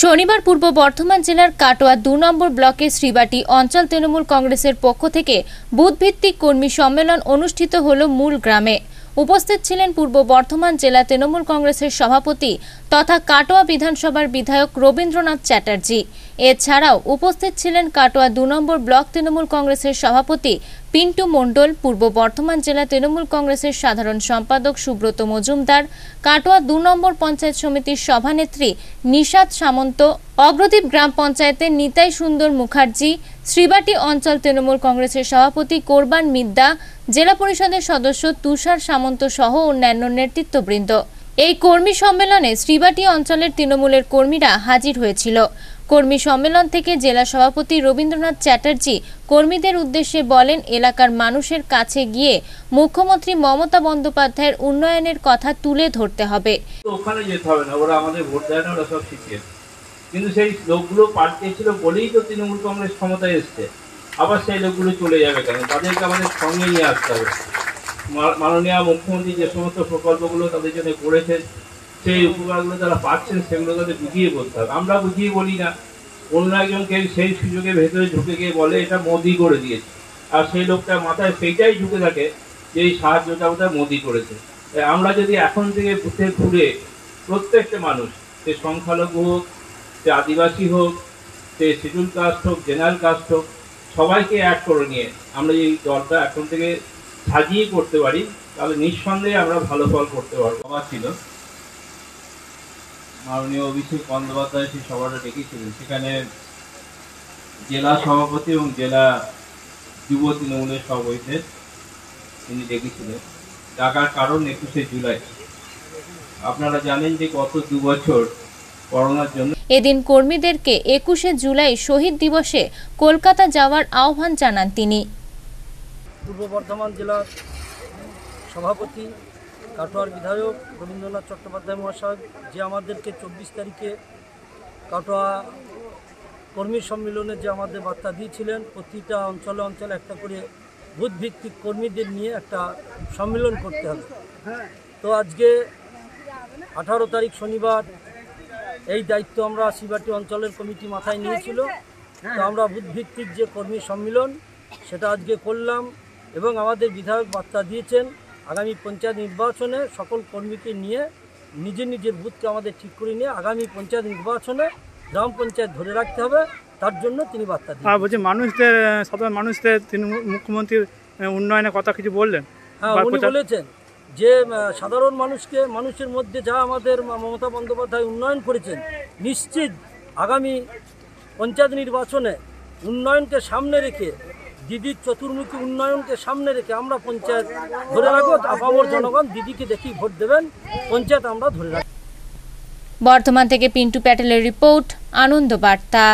শনিবার পূর্ব বর্ধমান জেলার কাটোয়া দু নম্বর ব্লকের শ্রীবাটি অঞ্চল তৃণমূল কংগ্রেসের পক্ষ থেকে বুথভিত্তিক কর্মী সম্মেলন অনুষ্ঠিত হল মূল গ্রামে। উপস্থিত ছিলেন পূর্ব বর্ধমান জেলা তৃণমূল কংগ্রেসের সভাপতি তথা কাটোয়া বিধানসভার বিধায়ক রবীন্দ্রনাথ চ্যাটার্জি। এছাড়াও উপস্থিত ছিলেন কাটোয়া দু নম্বর ব্লক তৃণমূল কংগ্রেসের সভাপতি পিন্টু মণ্ডল, পূর্ব বর্ধমান জেলা তৃণমূল কংগ্রেসের সাধারণ সম্পাদক সুব্রত মজুমদার, কাটোয়া দু নম্বর পঞ্চায়েত সমিতির সভানেত্রী নিষাদ সামন্ত অগ্রদ্বীপ গ্রাম পঞ্চায়েতের নিতাই সুন্দর মুখার্জি, শ্রীবাটি অঞ্চল তৃণমূল কংগ্রেসের সভাপতি কোরবান মিদ্দা, জেলা পরিষদের সদস্য তুষার সামন্ত সহ অন্যান্য নেতৃত্ববৃন্দ। এই কর্মী সম্মেলনে শ্রীবাটি অঞ্চলের তৃণমূলের কর্মীরা হাজির হয়েছিল। কর্মী সম্মেলন থেকে জেলা সভাপতি রবীন্দ্রনাথ চ্যাটার্জি কর্মীদের উদ্দেশ্যে বলেন, এলাকার মানুষের কাছে গিয়ে মুখ্যমন্ত্রী মমতা বন্দ্যোপাধ্যায়ের উন্নয়নের কথা তুলে ধরতে হবে। ওখানে যেতে হবে না, ওরা আমাদের ভোট দেয় না, ওরা সব শিখিয়ে কিন্তু সেই লোকগুলো পাল্টেছিল বলেই তো তৃণমূল কংগ্রেস ক্ষমতায় এসছে। আবার সেই লোকগুলো চলে যাবে কেন? তাদেরকে আমাদের সঙ্গে নিয়ে আসতে হবে। মাননীয় মুখ্যমন্ত্রী যে সমস্ত প্রকল্পগুলো তাদের জন্য করেছেন সেই উপকারগুলো তারা পাচ্ছেন সেগুলো তাদের বুঝিয়ে বলতে হবে। আমরা বুঝিয়ে বলি না। অন্য একজনকে সেই সুযোগে ভেতরে ঢুকে গিয়ে বলে, এটা মোদি করে দিয়েছে। আর সেই লোকটা মাথায় সেইটাই ঢুকে থাকে যে এই সাহায্যটা ওটা মোদি করেছে। আমরা যদি এখন থেকে ঘুরে প্রত্যেকটা মানুষ, সে সংখ্যালঘু হোক সে আদিবাসী হোক, সে শিডিউল কাস্ট হোক, জেনারেল কাস্ট হোক, সবাইকে এক করে নিয়ে আমরা এই দলটা এখন থেকে সাজিয়ে করতে পারি, তাহলে নিঃসন্দেহে আমরা ভালো ফল করতে পারব। আমার ছিল। মাননীয় অভিষেক বন্দ্যোপাধ্যায় সেই সভাটা ডেকেছিলেন। সেখানে জেলা সভাপতি এবং জেলা যুব তৃণমূলের সভাপতিদের তিনি ডেকেছিলেন। ডাকার কারণ একুশে জুলাই। আপনারা জানেন যে গত দু বছর করোনার জন্য এদিন কর্মীদেরকে একুশে জুলাই শহীদ দিবসে কলকাতা যাওয়ার আহ্বান জানান তিনি। পূর্ব বর্ধমান জেলার সভাপতি কাটোয়ার বিধায়ক রবীন্দ্রনাথ চট্টোপাধ্যায় মহাশয় যে আমাদেরকে চব্বিশ তারিখে কাটোয়া কর্মী সম্মেলনে যে আমাদের বার্তা দিয়েছিলেন প্রতিটা অঞ্চলে অঞ্চলে একটা করে বুথভিত্তিক কর্মীদের নিয়ে একটা সম্মেলন করতে হবে। তো আজকে আঠারো তারিখ শনিবার এই দায়িত্ব আমরা শিবাটি অঞ্চলের কমিটি মাথায় নিয়েছিল। তো আমরা বুথভিত্তিক যে কর্মী সম্মেলন সেটা আজকে করলাম এবং আমাদের বিধায়ক বার্তা দিয়েছেন আগামী পঞ্চায়েত নির্বাচনে সকল কর্মীকে নিয়ে নিজের নিজের বুথকে আমাদের ঠিক করে নিয়ে আগামী পঞ্চায়েত নির্বাচনে গ্রাম পঞ্চায়েত ধরে রাখতে হবে তার জন্য তিনি বার্তা দিয়েছেন। বলছি মানুষদের সাধারণ মানুষদের তিনি মুখ্যমন্ত্রীর আহ, উন্নয়নের কথা কিছু বললেন? হ্যাঁ উনি বলেছেন। যে সাধারণ মানুষকে, মানুষের মধ্যে যা আমাদের মমতা বন্দ্যোপাধ্যায় উন্নয়ন করেছেন, নিশ্চিত আগামী পঞ্চায়েত নির্বাচনে উন্নয়নকে সামনে রেখে, দিদির চতুর্মুখী উন্নয়নকে সামনে রেখে আমরা পঞ্চায়েত ধরে রাখব। আপামর জনগণ দিদিকে দেখি ভোট দেবেন, পঞ্চায়েত আমরা ধরে রাখব। বর্ধমান থেকে পিন্টু প্যাটেলের রিপোর্ট, আনন্দ বার্তা।